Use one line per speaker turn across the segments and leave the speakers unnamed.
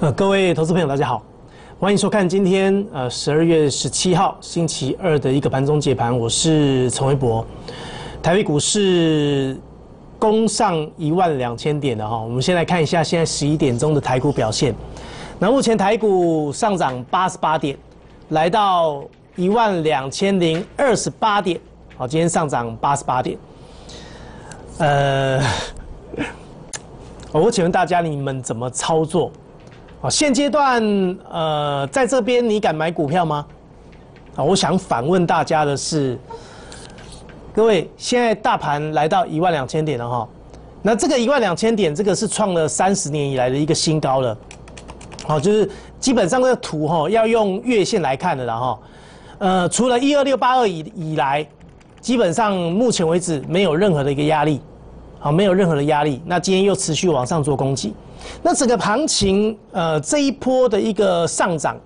呃，各位投资朋友，大家好，欢迎收看今天呃十二月十七号星期二的一个盘中解盘，我是陈维博。台北股市攻上一万两千点的哈，我们先来看一下现在十一点钟的台股表现。那目前台股上涨八十八点，来到一万两千零二十八点，好，今天上涨八十八点。呃，我请问大家，你们怎么操作？好，现阶段呃，在这边你敢买股票吗？啊，我想反问大家的是，各位，现在大盘来到一万两千点了哈，那这个一万两千点，这个是创了三十年以来的一个新高了。好，就是基本上这个图哈，要用月线来看的了哈。呃，除了一二六八二以以来，基本上目前为止没有任何的一个压力，好，没有任何的压力。那今天又持续往上做攻击。那整个行情，呃，这一波的一个上涨，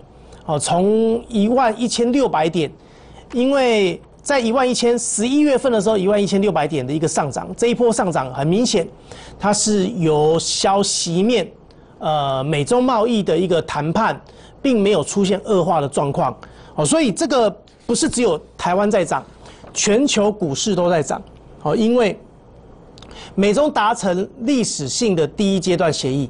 哦，从一万一千六百点，因为在一万一千十一月份的时候，一万一千六百点的一个上涨，这一波上涨很明显，它是由消息面，呃，美中贸易的一个谈判，并没有出现恶化的状况，哦，所以这个不是只有台湾在涨，全球股市都在涨，哦，因为。美中达成历史性的第一阶段协议，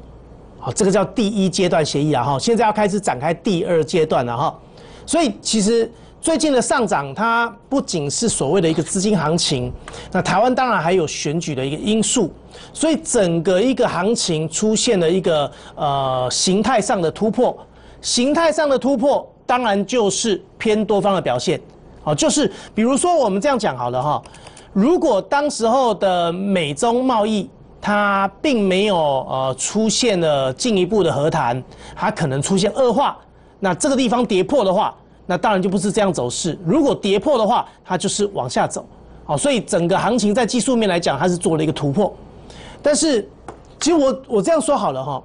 好，这个叫第一阶段协议啊哈，现在要开始展开第二阶段了哈，所以其实最近的上涨，它不仅是所谓的一个资金行情，那台湾当然还有选举的一个因素，所以整个一个行情出现了一个呃形态上的突破，形态上的突破当然就是偏多方的表现，好，就是比如说我们这样讲好了哈。如果当时候的美中贸易它并没有呃出现了进一步的和谈，它可能出现恶化，那这个地方跌破的话，那当然就不是这样走势。如果跌破的话，它就是往下走，好，所以整个行情在技术面来讲，它是做了一个突破。但是，其实我我这样说好了哈，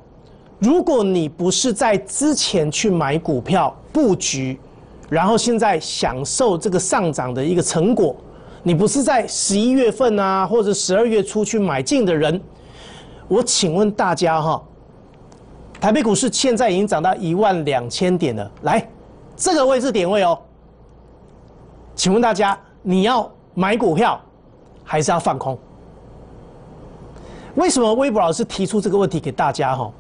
如果你不是在之前去买股票布局，然后现在享受这个上涨的一个成果。你不是在十一月份啊，或者十二月初去买进的人，我请问大家哈，台北股市现在已经涨到一万两千点了，来，这个位置点位哦，请问大家你要买股票还是要放空？为什么微博老师提出这个问题给大家哈？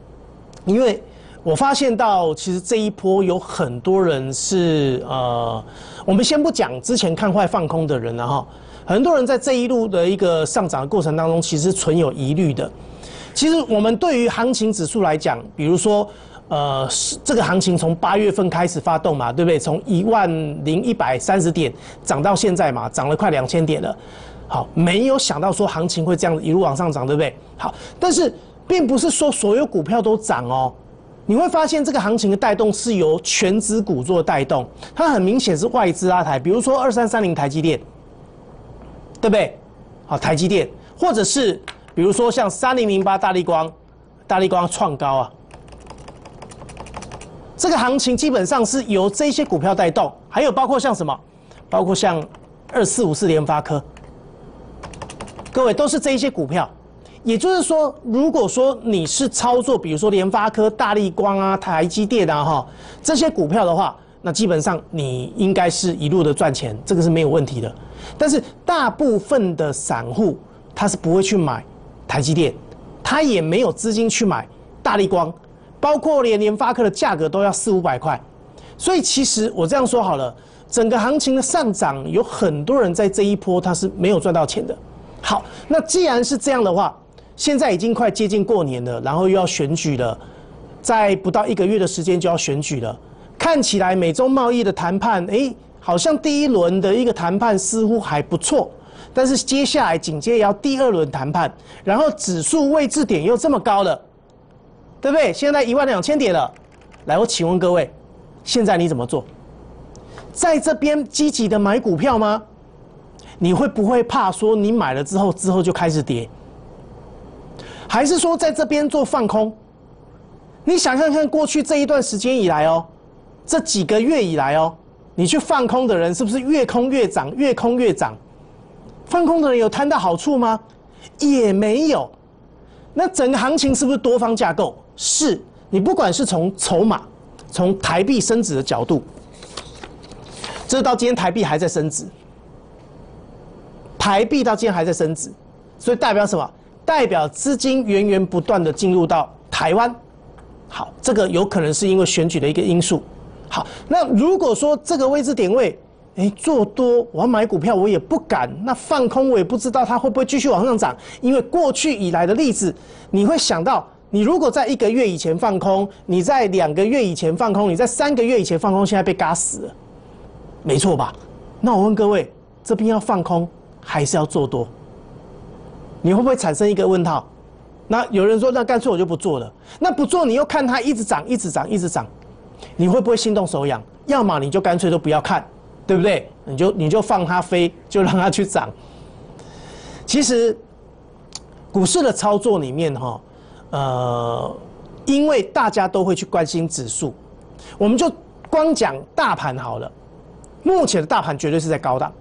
因为。我发现到，其实这一波有很多人是呃，我们先不讲之前看坏放空的人了哈，很多人在这一路的一个上涨的过程当中，其实存有疑虑的。其实我们对于行情指数来讲，比如说呃，这个行情从八月份开始发动嘛，对不对？从一万零一百三十点涨到现在嘛，涨了快两千点了。好，没有想到说行情会这样一路往上涨，对不对？好，但是并不是说所有股票都涨哦。你会发现这个行情的带动是由全资股做带动，它很明显是外资拉抬，比如说二三三零台积电，对不对？好，台积电，或者是比如说像三零零八大力光，大力光创高啊，这个行情基本上是由这些股票带动，还有包括像什么，包括像二四五四联发科，各位都是这一些股票。也就是说，如果说你是操作，比如说联发科、大力光啊、台积电啊，哈这些股票的话，那基本上你应该是一路的赚钱，这个是没有问题的。但是大部分的散户他是不会去买台积电，他也没有资金去买大力光，包括连联发科的价格都要四五百块。所以其实我这样说好了，整个行情的上涨，有很多人在这一波他是没有赚到钱的。好，那既然是这样的话，现在已经快接近过年了，然后又要选举了，在不到一个月的时间就要选举了。看起来美中贸易的谈判，哎，好像第一轮的一个谈判似乎还不错，但是接下来紧接着要第二轮谈判，然后指数位置点又这么高了，对不对？现在一万两千点了，来，我请问各位，现在你怎么做？在这边积极的买股票吗？你会不会怕说你买了之后之后就开始跌？还是说在这边做放空？你想想看，过去这一段时间以来哦，这几个月以来哦，你去放空的人是不是越空越涨，越空越涨？放空的人有贪到好处吗？也没有。那整个行情是不是多方架构？是，你不管是从筹码，从台币升值的角度，这到今天台币还在升值，台币到今天还在升值，所以代表什么？代表资金源源不断的进入到台湾。好，这个有可能是因为选举的一个因素。好，那如果说这个位置点位，哎，做多我要买股票，我也不敢；那放空我也不知道它会不会继续往上涨，因为过去以来的例子，你会想到，你如果在一个月以前放空，你在两个月以前放空，你在三个月以前放空，现在被嘎死了，没错吧？那我问各位，这边要放空还是要做多？你会不会产生一个问号？那有人说，那干脆我就不做了。那不做，你又看它一直涨，一直涨，一直涨，你会不会心动手痒？要么你就干脆都不要看，对不对？你就你就放它飞，就让它去涨。其实，股市的操作里面哈，呃，因为大家都会去关心指数，我们就光讲大盘好了。目前的大盘绝对是在高档。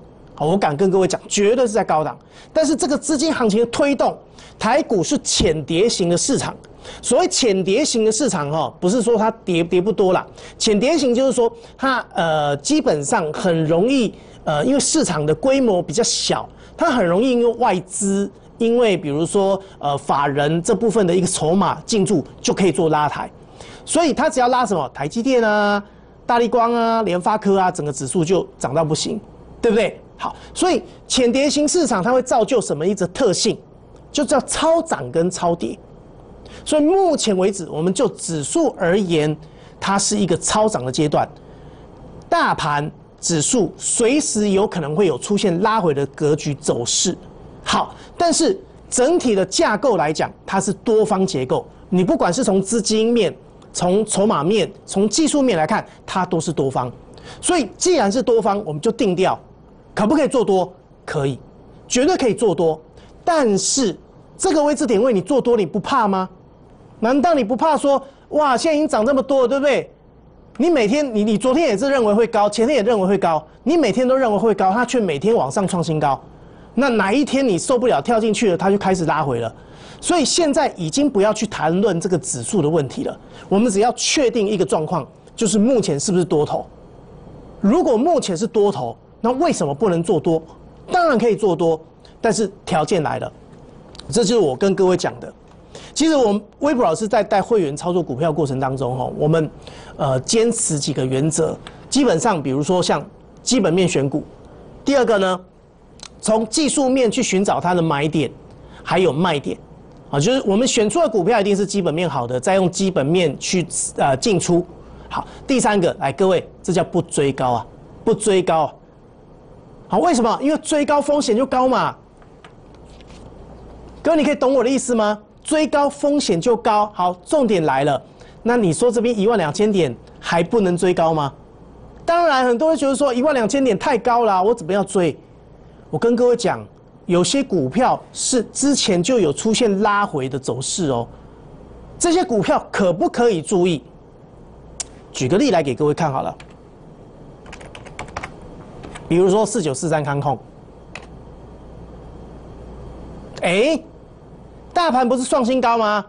我敢跟各位讲，绝对是在高档。但是这个资金行情的推动，台股是浅跌型的市场。所谓浅跌型的市场，哈，不是说它跌跌不多啦。浅跌型就是说它呃基本上很容易呃，因为市场的规模比较小，它很容易因为外资，因为比如说呃法人这部分的一个筹码进驻就可以做拉抬，所以它只要拉什么台积电啊、大力光啊、联发科啊，整个指数就涨到不行，对不对？好，所以浅跌型市场它会造就什么一则特性，就叫超涨跟超跌。所以目前为止，我们就指数而言，它是一个超涨的阶段，大盘指数随时有可能会有出现拉回的格局走势。好，但是整体的架构来讲，它是多方结构。你不管是从资金面、从筹码面、从技术面来看，它都是多方。所以既然是多方，我们就定调。可不可以做多？可以，绝对可以做多。但是这个位置点位你做多你不怕吗？难道你不怕说哇，现在已经涨这么多了，对不对？你每天你你昨天也是认为会高，前天也认为会高，你每天都认为会高，它却每天往上创新高。那哪一天你受不了跳进去了，它就开始拉回了。所以现在已经不要去谈论这个指数的问题了，我们只要确定一个状况，就是目前是不是多头。如果目前是多头。那为什么不能做多？当然可以做多，但是条件来了，这就是我跟各位讲的。其实我们微博老师在带会员操作股票过程当中，哈，我们呃坚持几个原则，基本上比如说像基本面选股，第二个呢，从技术面去寻找它的买点，还有卖点，啊，就是我们选出的股票一定是基本面好的，再用基本面去呃进出。好，第三个，来各位，这叫不追高啊，不追高啊。好，为什么？因为追高风险就高嘛。哥，你可以懂我的意思吗？追高风险就高。好，重点来了，那你说这边一万两千点还不能追高吗？当然，很多人觉得说一万两千点太高了，我怎么要追？我跟各位讲，有些股票是之前就有出现拉回的走势哦。这些股票可不可以注意？举个例来给各位看好了。比如说四九四三康控，哎，大盘不是创新高吗？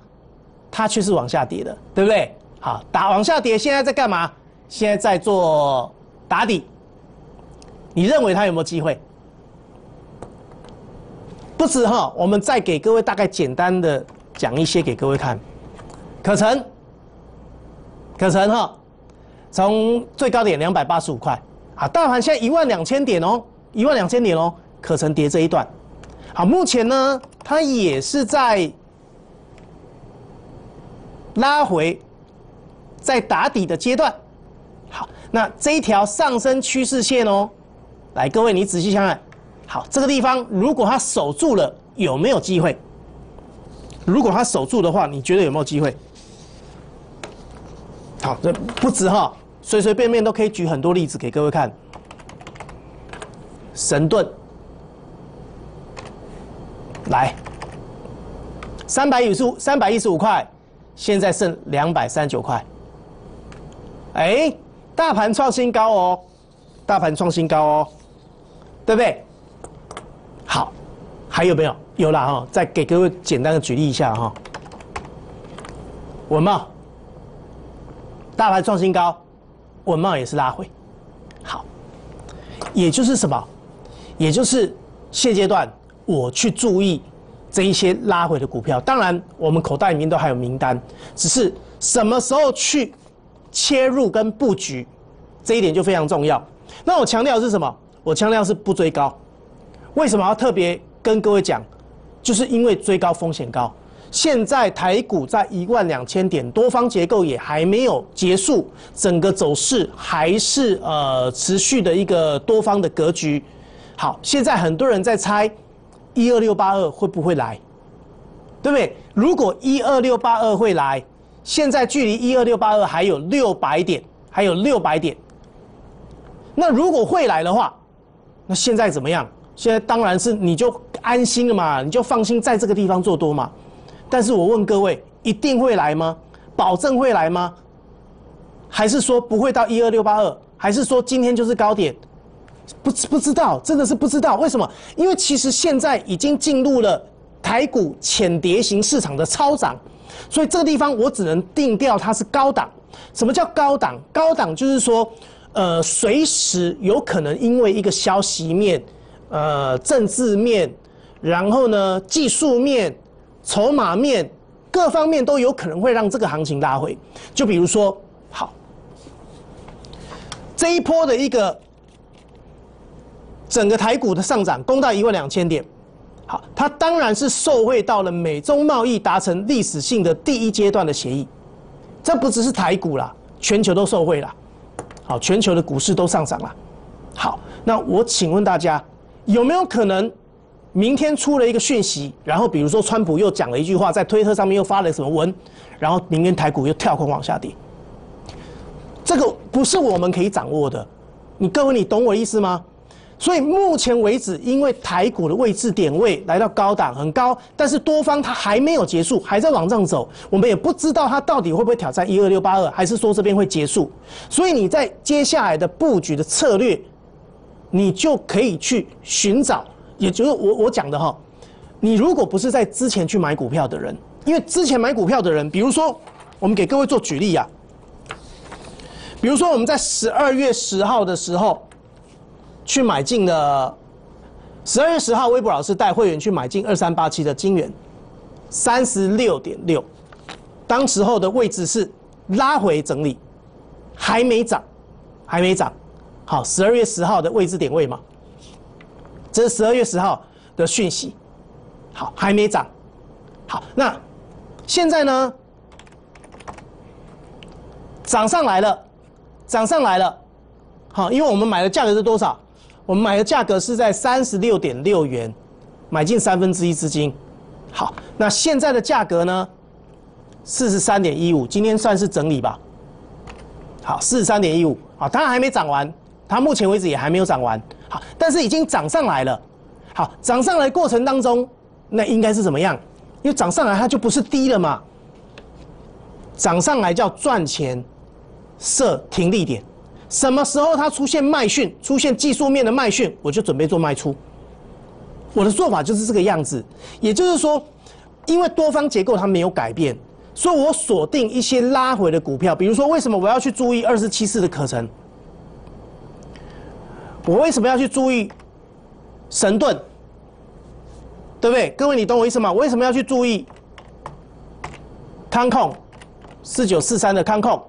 它却是往下跌的，对不对？好，打往下跌，现在在干嘛？现在在做打底。你认为它有没有机会？不止哈，我们再给各位大概简单的讲一些给各位看，可成，可成哈，从最高点两百八十五块。啊，大盘现在一万两千点哦，一万两千点哦，可成跌这一段。好，目前呢，它也是在拉回，在打底的阶段。好，那这一条上升趋势线哦，来，各位你仔细想想，好，这个地方如果它守住了，有没有机会？如果它守住的话，你觉得有没有机会？好，这不止哈。随随便便都可以举很多例子给各位看。神盾，来，三百一十五，三百一十五块，现在剩两百三十九块。哎，大盘创新高哦，大盘创新高哦，对不对？好，还有没有？有了哈，再给各位简单的举例一下哈。文茂，大盘创新高，文茂也是拉回。好，也就是什么？也就是现阶段我去注意这一些拉回的股票。当然，我们口袋里面都还有名单，只是什么时候去切入跟布局，这一点就非常重要。那我强调是什么？我强调是不追高。为什么要特别跟各位讲？就是因为追高风险高。现在台股在一万两千点，多方结构也还没有结束，整个走势还是呃持续的一个多方的格局。好，现在很多人在猜一二六八二会不会来，对不对？如果一二六八二会来，现在距离一二六八二还有六百点，还有六百点。那如果会来的话，那现在怎么样？现在当然是你就安心了嘛，你就放心在这个地方做多嘛。但是我问各位，一定会来吗？保证会来吗？还是说不会到一二六八二？还是说今天就是高点？不不知道，真的是不知道。为什么？因为其实现在已经进入了台股浅碟型市场的超涨，所以这个地方我只能定调它是高档。什么叫高档？高档就是说，呃，随时有可能因为一个消息面、呃，政治面，然后呢，技术面。筹码面各方面都有可能会让这个行情拉回，就比如说，好，这一波的一个整个台股的上涨攻到一万两千点，好，它当然是受惠到了美中贸易达成历史性的第一阶段的协议，这不只是台股啦，全球都受惠了，好，全球的股市都上涨了，好，那我请问大家，有没有可能？明天出了一个讯息，然后比如说川普又讲了一句话，在推特上面又发了什么文，然后明天台股又跳空往下跌，这个不是我们可以掌握的。你各位，你懂我意思吗？所以目前为止，因为台股的位置点位来到高档很高，但是多方它还没有结束，还在往上走，我们也不知道它到底会不会挑战一二六八二，还是说这边会结束。所以你在接下来的布局的策略，你就可以去寻找。也就是我我讲的哈，你如果不是在之前去买股票的人，因为之前买股票的人，比如说我们给各位做举例呀，比如说我们在十二月十号的时候去买进的，十二月十号微博老师带会员去买进二三八七的金元，三十六点六，当时候的位置是拉回整理，还没涨，还没涨，好，十二月十号的位置点位嘛。这是十二月十号的讯息，好，还没涨，好，那现在呢？涨上来了，涨上来了，好，因为我们买的价格是多少？我们买的价格是在三十六点六元，买进三分之一资金，好，那现在的价格呢？四十三点一五，今天算是整理吧，好，四十三点一五，好，当然还没涨完，它目前为止也还没有涨完。好，但是已经涨上来了。好，涨上来过程当中，那应该是怎么样？因为涨上来它就不是低了嘛。涨上来叫赚钱，设停利点。什么时候它出现卖讯，出现技术面的卖讯，我就准备做卖出。我的做法就是这个样子。也就是说，因为多方结构它没有改变，所以我锁定一些拉回的股票。比如说，为什么我要去注意二十七四的课程？我为什么要去注意神盾？对不对？各位，你懂我意思吗？我为什么要去注意康控四九四三的康控？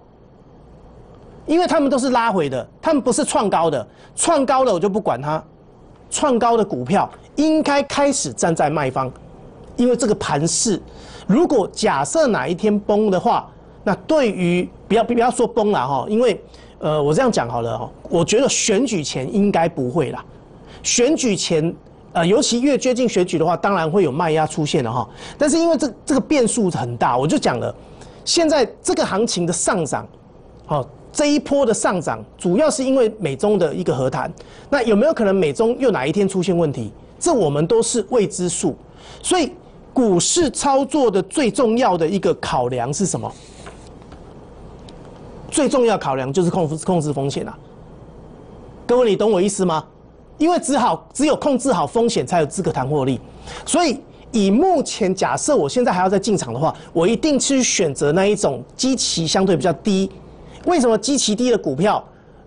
因为他们都是拉回的，他们不是创高的。创高的我就不管它，创高的股票应该开始站在卖方，因为这个盘势，如果假设哪一天崩的话，那对于不要不要说崩了哈，因为。呃，我这样讲好了哈，我觉得选举前应该不会啦。选举前，呃，尤其越接近选举的话，当然会有卖压出现了哈。但是因为这这个变数很大，我就讲了，现在这个行情的上涨，好，这一波的上涨，主要是因为美中的一个和谈。那有没有可能美中又哪一天出现问题？这我们都是未知数。所以股市操作的最重要的一个考量是什么？最重要考量就是控控制风险啊，各位你懂我意思吗？因为只好只有控制好风险，才有资格谈获利。所以以目前假设我现在还要再进场的话，我一定去选择那一种基期相对比较低，为什么基期低的股票，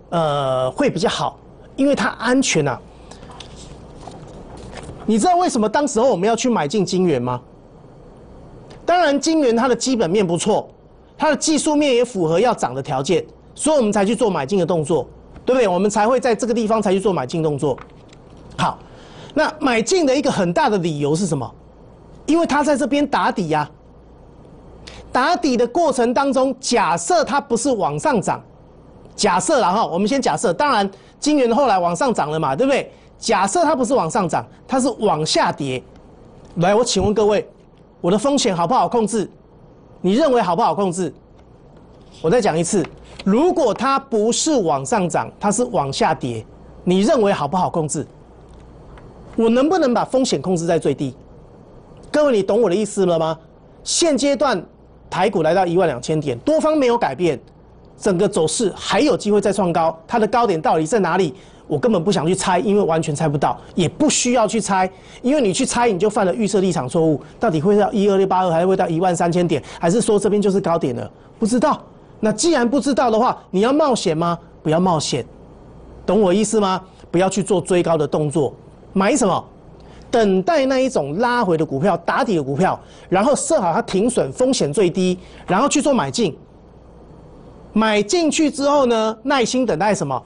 呃，会比较好？因为它安全呐。你知道为什么当时候我们要去买进金元吗？当然，金元它的基本面不错，它的技术面也符合要涨的条件，所以我们才去做买进的动作，对不对？我们才会在这个地方才去做买进动作。好，那买进的一个很大的理由是什么？因为它在这边打底呀。打底的过程当中，假设它不是往上涨，假设了哈，我们先假设，当然金元后来往上涨了嘛，对不对？假设它不是往上涨，它是往下跌。来，我请问各位，我的风险好不好控制？你认为好不好控制？我再讲一次，如果它不是往上涨，它是往下跌，你认为好不好控制？我能不能把风险控制在最低？各位，你懂我的意思了吗？现阶段。台股来到一万两千点，多方没有改变，整个走势还有机会再创高。它的高点到底在哪里？我根本不想去猜，因为完全猜不到，也不需要去猜，因为你去猜你就犯了预测立场错误。到底会到一二六八二，还是会到一万三千点，还是说这边就是高点了？不知道。那既然不知道的话，你要冒险吗？不要冒险，懂我意思吗？不要去做追高的动作，买什么？等待那一种拉回的股票、打底的股票，然后设好它停损风险最低，然后去做买进。买进去之后呢，耐心等待什么？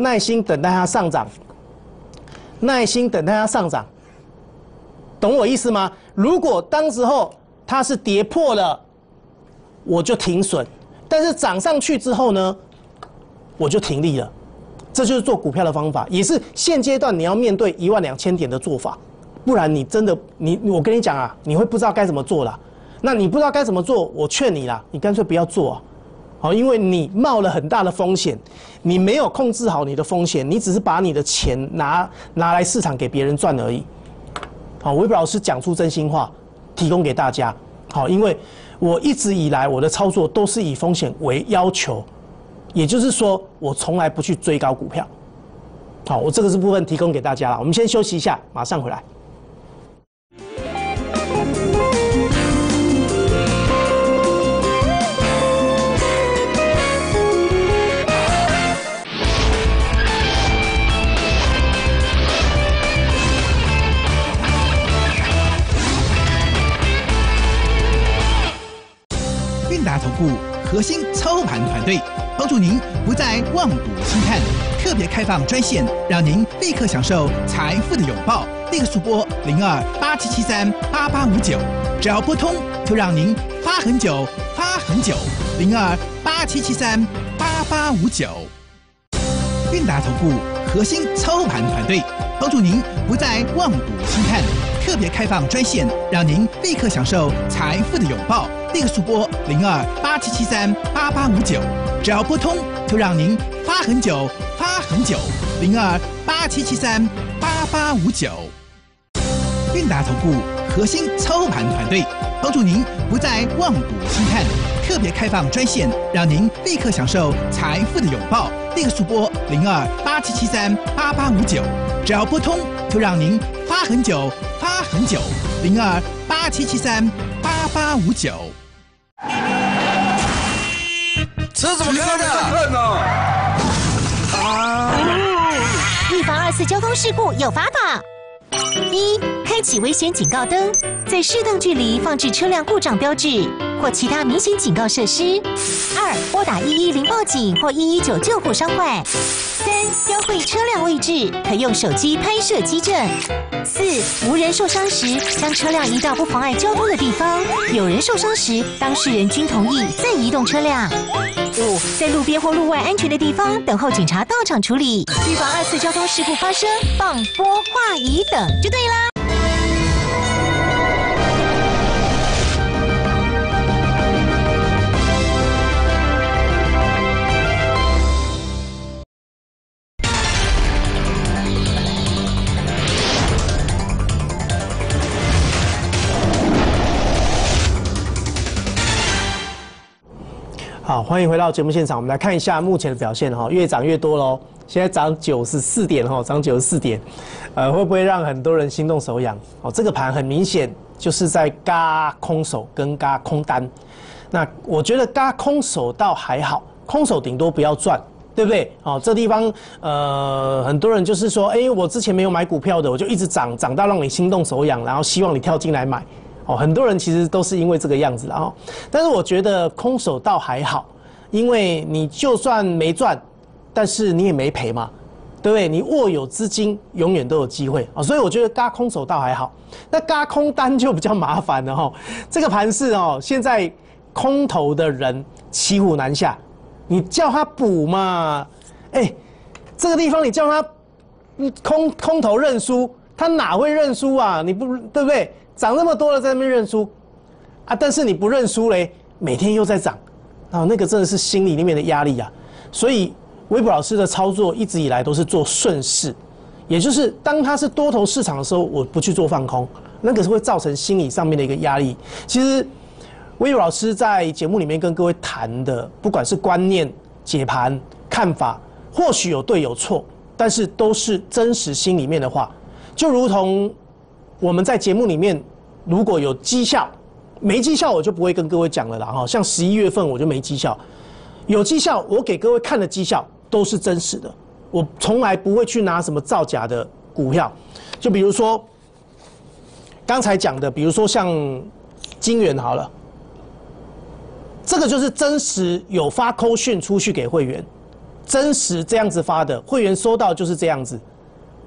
耐心等待它上涨。耐心等待它上涨，懂我意思吗？如果当时候它是跌破了，我就停损；但是涨上去之后呢，我就停利了。这就是做股票的方法，也是现阶段你要面对一万两千点的做法。不然你真的你我跟你讲啊，你会不知道该怎么做了。那你不知道该怎么做，我劝你啦，你干脆不要做啊。好，因为你冒了很大的风险，你没有控制好你的风险，你只是把你的钱拿拿来市场给别人赚而已。好，微博老师讲出真心话，提供给大家。好，因为我一直以来我的操作都是以风险为要求，也就是说我从来不去追高股票。好，我这个是部分提供给大家了。我们先休息一下，马上回来。
投顾核心操盘团队帮助您不再望股兴叹，特别开放专线，让您立刻享受财富的拥抱。立刻速播零二八七七三八八五九，只要拨通，就让您发很久，发很久。零二八七七三八八五九，韵达投顾核心操盘团队帮助您不再望股兴叹，特别开放专线，让您立刻享受财富的拥抱。立刻速播零二八七七三八八五九，只要拨通，就让您发很久，发很久。零二八七七三八八五九，韵达投顾核心操盘团队，帮助您不再望股兴叹，特别开放专线，让您立刻享受财富的拥抱。立刻速播零二八七七三八八五九，只要拨通，就让您发很久，很久。零二八七七三八八五九。
车怎么开的？
啊！预防二次交通事故有法宝：一、开启危险警告灯，在适当距离放置车辆故障标志或其他明显警告设施；二、拨打一一零报警或一一九救护伤患。三、标会车辆位置，可用手机拍摄机证。四、无人受伤时，将车辆移到不妨碍交通的地方；有人受伤时，当事人均同意再移动车辆。五、在路边或路外安全的地方等候警察到场处理，预防二次交通事故发生。放、拨、画、移等就对啦。
欢迎回到节目现场。我们来看一下目前的表现哈，越涨越多喽。现在涨九十四点哈，涨九十四点，呃，会不会让很多人心动手痒？哦，这个盘很明显就是在嘎空手跟嘎空单。那我觉得嘎空手倒还好，空手顶多不要赚，对不对？哦，这地方呃，很多人就是说，哎，我之前没有买股票的，我就一直涨，涨到让你心动手痒，然后希望你跳进来买。哦，很多人其实都是因为这个样子，然后，但是我觉得空手倒还好，因为你就算没赚，但是你也没赔嘛。对不对？你握有资金，永远都有机会啊！所以我觉得嘎空手倒还好，那嘎空单就比较麻烦了哈。这个盘势哦，现在空头的人骑虎难下，你叫他补嘛？哎，这个地方你叫他空空头认输，他哪会认输啊？你不对不对？涨那么多了，在那边认输啊？但是你不认输嘞，每天又在涨啊，那个真的是心理里面的压力呀，所以。微博老师的操作一直以来都是做顺势，也就是当它是多头市场的时候，我不去做放空，那个是会造成心理上面的一个压力。其实，微博老师在节目里面跟各位谈的，不管是观念、解盘、看法，或许有对有错，但是都是真实心里面的话。就如同我们在节目里面，如果有绩效，没绩效我就不会跟各位讲了啦。哈，像十一月份我就没绩效，有绩效我给各位看的绩效。都是真实的，我从来不会去拿什么造假的股票，就比如说刚才讲的，比如说像金元好了，这个就是真实有发扣讯出去给会员，真实这样子发的，会员收到就是这样子，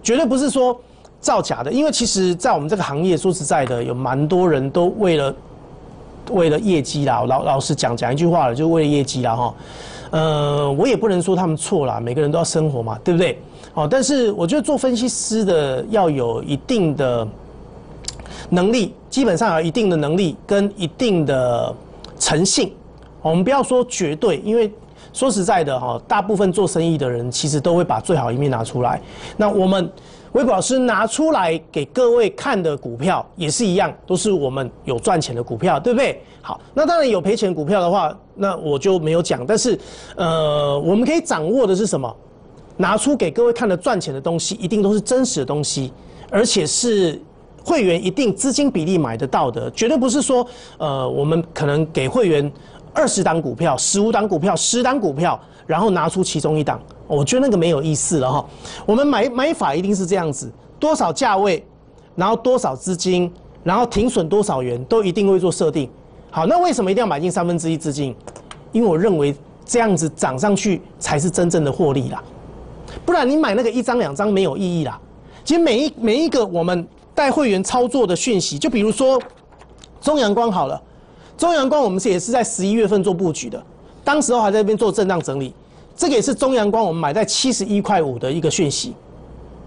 绝对不是说造假的，因为其实，在我们这个行业，说实在的，有蛮多人都为了为了业绩啦，老老实讲讲一句话了，就为了业绩啦哈。呃，我也不能说他们错了，每个人都要生活嘛，对不对？哦，但是我觉得做分析师的要有一定的能力，基本上有一定的能力跟一定的诚信。我们不要说绝对，因为说实在的哈，大部分做生意的人其实都会把最好一面拿出来。那我们。微博老师拿出来给各位看的股票也是一样，都是我们有赚钱的股票，对不对？好，那当然有赔钱股票的话，那我就没有讲。但是，呃，我们可以掌握的是什么？拿出给各位看的赚钱的东西，一定都是真实的东西，而且是会员一定资金比例买得到的，绝对不是说，呃，我们可能给会员二十档股票、十五档股票、十档股票，然后拿出其中一档。我觉得那个没有意思了哈。我们买买法一定是这样子，多少价位，然后多少资金，然后停损多少元，都一定会做设定。好，那为什么一定要买进三分之一资金？因为我认为这样子涨上去才是真正的获利啦。不然你买那个一张两张没有意义啦。其实每一每一个我们带会员操作的讯息，就比如说中阳光好了，中阳光我们是也是在十一月份做布局的，当时候还在那边做震荡整理。这个也是中阳光，我们买在七十一块五的一个讯息，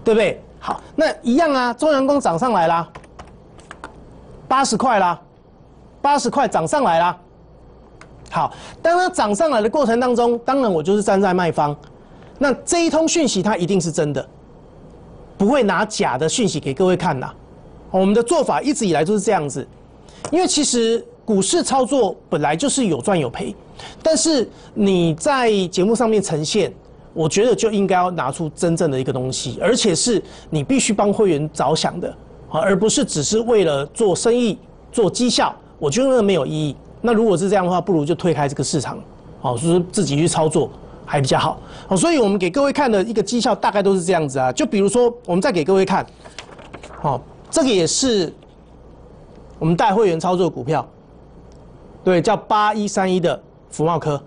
对不对？好，那一样啊，中阳光涨上来啦，八十块啦，八十块涨上来啦。好，当它涨上来的过程当中，当然我就是站在卖方，那这一通讯息它一定是真的，不会拿假的讯息给各位看呐。我们的做法一直以来都是这样子，因为其实股市操作本来就是有赚有赔。但是你在节目上面呈现，我觉得就应该要拿出真正的一个东西，而且是你必须帮会员着想的，啊，而不是只是为了做生意、做绩效，我觉得没有意义。那如果是这样的话，不如就推开这个市场，好，就是自己去操作还比较好。好，所以我们给各位看的一个绩效大概都是这样子啊。就比如说，我们再给各位看，好，这个也是我们带会员操作股票，对，叫八一三一的。福茂科，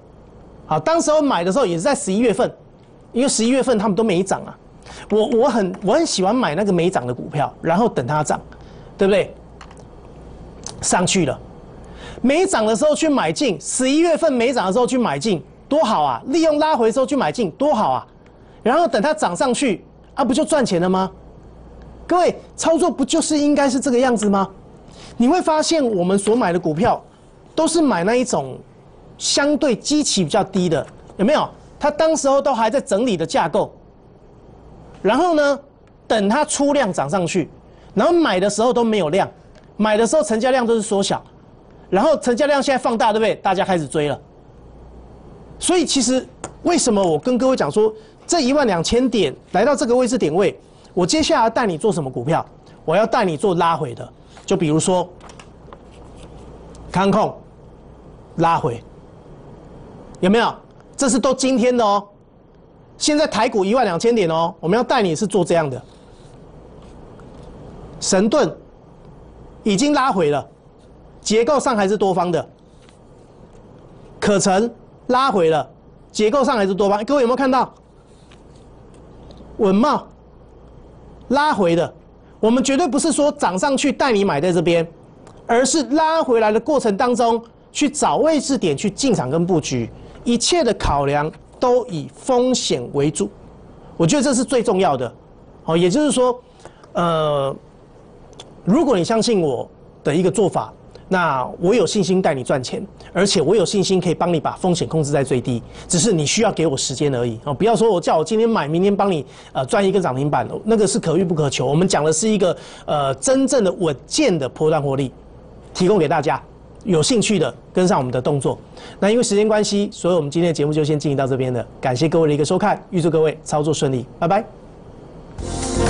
好，当时候买的时候也是在十一月份，因为十一月份他们都没涨啊。我我很我很喜欢买那个没涨的股票，然后等它涨，对不对？上去了，没涨的时候去买进，十一月份没涨的时候去买进，多好啊！利用拉回时候去买进，多好啊！然后等它涨上去，啊，不就赚钱了吗？各位操作不就是应该是这个样子吗？你会发现我们所买的股票，都是买那一种。相对基期比较低的有没有？它当时候都还在整理的架构，然后呢，等它出量涨上去，然后买的时候都没有量，买的时候成交量都是缩小，然后成交量现在放大，对不对？大家开始追了。所以其实为什么我跟各位讲说，这一万两千点来到这个位置点位，我接下来带你做什么股票？我要带你做拉回的，就比如说康控拉回。有没有这是都今天的哦。现在台股一万两千点哦，我们要带你是做这样的。神盾已经拉回了，结构上还是多方的。可成拉回了，结构上还是多方。各位有没有看到？稳茂拉回的，我们绝对不是说涨上去带你买在这边，而是拉回来的过程当中去找位置点去进场跟布局，一切的考量都以风险为主，我觉得这是最重要的。好，也就是说，呃，如果你相信我的一个做法。那我有信心带你赚钱，而且我有信心可以帮你把风险控制在最低。只是你需要给我时间而已哦，不要说我叫我今天买，明天帮你呃赚一个涨停板，那个是可遇不可求。我们讲的是一个呃真正的稳健的波段获利，提供给大家。有兴趣的跟上我们的动作。那因为时间关系，所以我们今天的节目就先进行到这边了。感谢各位的一个收看，预祝各位操作顺利，拜拜。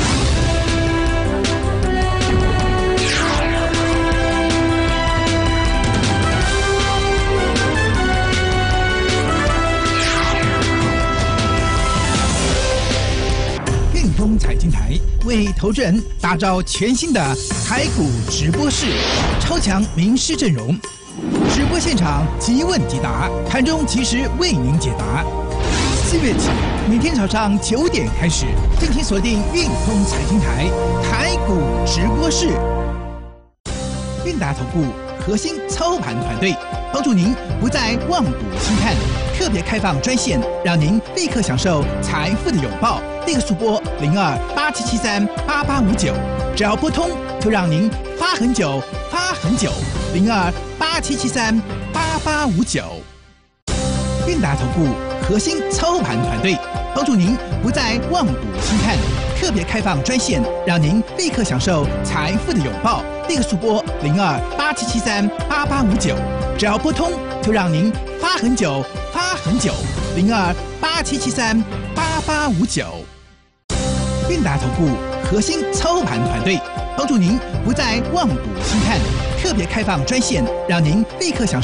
为投资人打造全新的台股直播室，超强名师阵容，直播现场即问即答，盘中及时为您解答。四月起，每天早上九点开始，敬请锁定运通财经台台股直播室。韵达投顾核心操盘团队，帮助您不再望股兴叹，特别开放专线，让您立刻享受财富的拥抱。立刻速拨零二八七七三八八五九，只要拨通，就让您发很久，发很久。零二八七七三八八五九。韵达投顾核心操盘团队，帮助您不再望股兴叹，特别开放专线，让您立刻享受财富的拥抱。这个速播零二八七七三八八五九，只要拨通，就让您发很久，发很久。零二八七七三八八五九。韵达投顾核心操盘团队，帮助您不再望股兴叹，特别开放专线，让您立刻享受。